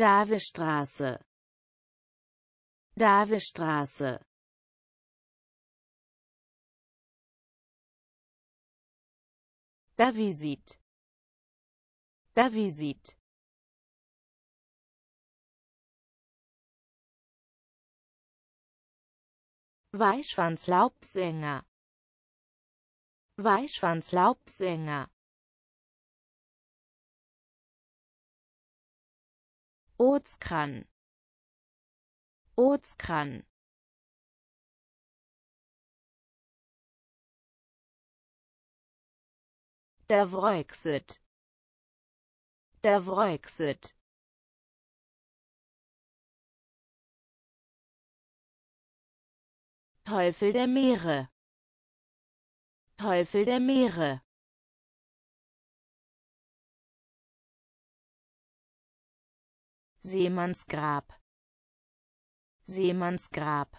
Davidstraße Davidstraße Davisit. Davisit. Weißschwanzlaubsänger Weißschwanzlaubsänger Ortskran Ortskran Der Brexit Der Brexit Teufel der Meere. Teufel der Meere Seemannsgrab. Seemannsgrab